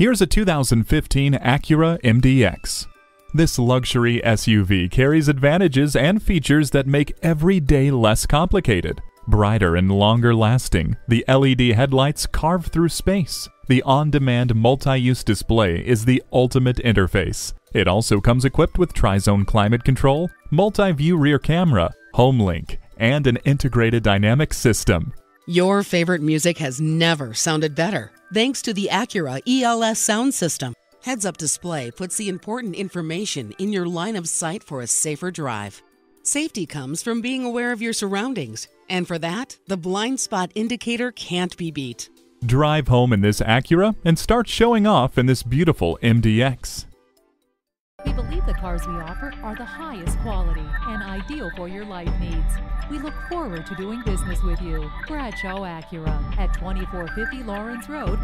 Here's a 2015 Acura MDX. This luxury SUV carries advantages and features that make every day less complicated. Brighter and longer lasting, the LED headlights carve through space. The on-demand multi-use display is the ultimate interface. It also comes equipped with tri-zone climate control, multi-view rear camera, HomeLink, and an integrated dynamic system. Your favorite music has never sounded better thanks to the Acura ELS sound system. Heads up display puts the important information in your line of sight for a safer drive. Safety comes from being aware of your surroundings, and for that, the blind spot indicator can't be beat. Drive home in this Acura and start showing off in this beautiful MDX. Believe the cars we offer are the highest quality and ideal for your life needs. We look forward to doing business with you. Bradshaw Acura at 2450 Laurens Road,